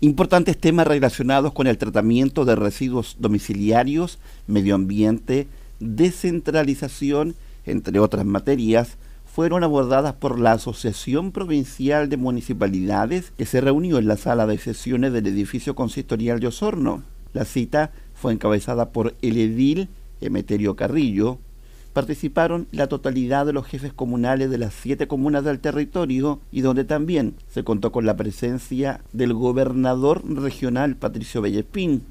Importantes temas relacionados con el tratamiento de residuos domiciliarios, medio ambiente, descentralización, entre otras materias, fueron abordadas por la Asociación Provincial de Municipalidades que se reunió en la sala de sesiones del edificio consistorial de Osorno. La cita fue encabezada por el edil Emeterio Carrillo, participaron la totalidad de los jefes comunales de las siete comunas del territorio y donde también se contó con la presencia del gobernador regional Patricio Bellespín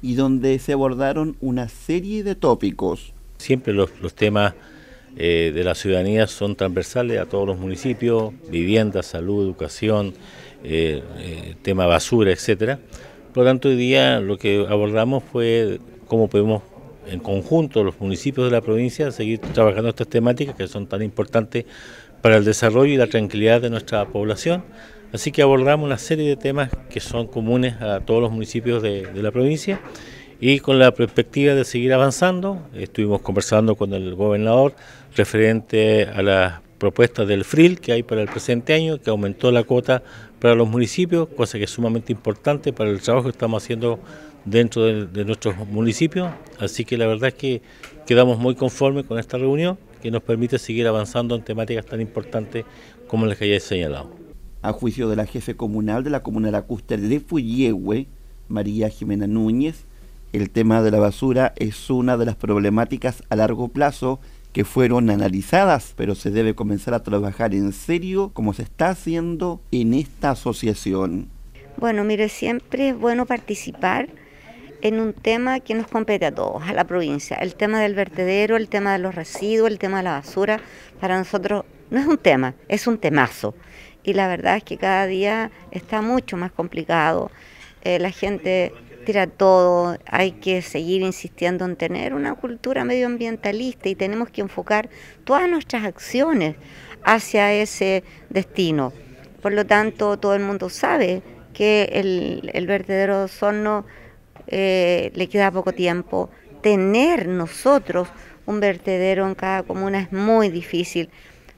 y donde se abordaron una serie de tópicos. Siempre los, temas eh, de la ciudadanía son transversales a todos los municipios, vivienda, salud, educación, eh, eh, tema basura, etcétera. Por lo tanto, hoy día lo que abordamos fue cómo podemos en conjunto los municipios de la provincia seguir trabajando estas temáticas que son tan importantes para el desarrollo y la tranquilidad de nuestra población. Así que abordamos una serie de temas que son comunes a todos los municipios de, la provincia y con la perspectiva de seguir avanzando. Estuvimos conversando con el gobernador referente a las propuestas del FRIL que hay para el presente año, que aumentó la cuota para los municipios, cosa que es sumamente importante para el trabajo que estamos haciendo dentro de, nuestros municipios. Así que la verdad es que quedamos muy conformes con esta reunión que nos permite seguir avanzando en temáticas tan importantes como las que ya he señalado. A juicio de la jefe comunal de la comuna lacustre de Fuyehue, María Jimena Núñez, el tema de la basura es una de las problemáticas a largo plazo que fueron analizadas, pero se debe comenzar a trabajar en serio como se está haciendo en esta asociación. Bueno, mire, siempre es bueno participar en un tema que nos compete a todos, a la provincia. El tema del vertedero, el tema de los residuos, el tema de la basura, para nosotros no es un tema, es un temazo. Y la verdad es que cada día está mucho más complicado. Eh, la gente tira todo, hay que seguir insistiendo en tener una cultura medioambientalista y tenemos que enfocar todas nuestras acciones hacia ese destino. Por lo tanto, todo el mundo sabe que el, vertedero Osorno eh, le queda poco tiempo. Tener nosotros un vertedero en cada comuna es muy difícil,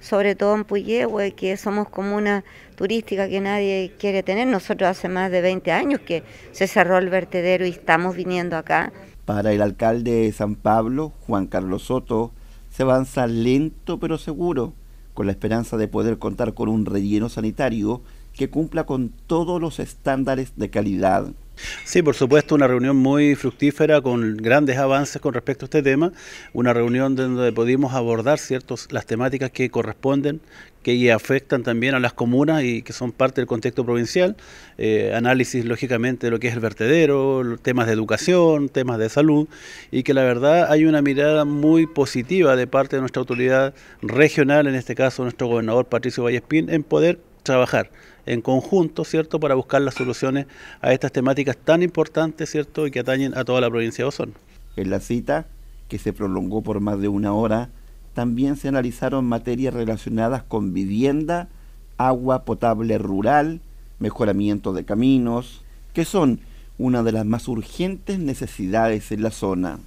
sobre todo en Puyehue, que somos comuna turística que nadie quiere tener. Nosotros hace más de 20 años que se cerró el vertedero y estamos viniendo acá. Para el alcalde de San Pablo, Juan Carlos Soto, se avanza lento pero seguro, con la esperanza de poder contar con un relleno sanitario que cumpla con todos los estándares de calidad. Sí, por supuesto, una reunión muy fructífera con grandes avances con respecto a este tema, una reunión donde pudimos abordar ciertos las temáticas que corresponden, que afectan también a las comunas y que son parte del contexto provincial, eh, análisis lógicamente de lo que es el vertedero, temas de educación, temas de salud, y que la verdad hay una mirada muy positiva de parte de nuestra autoridad regional, en este caso nuestro gobernador Patricio Vallespín, en poder trabajar en conjunto, ¿cierto?, para buscar las soluciones a estas temáticas tan importantes, ¿cierto?, y que atañen a toda la provincia de Osorno. En la cita, que se prolongó por más de una hora, también se analizaron materias relacionadas con vivienda, agua potable rural, mejoramiento de caminos, que son una de las más urgentes necesidades en la zona.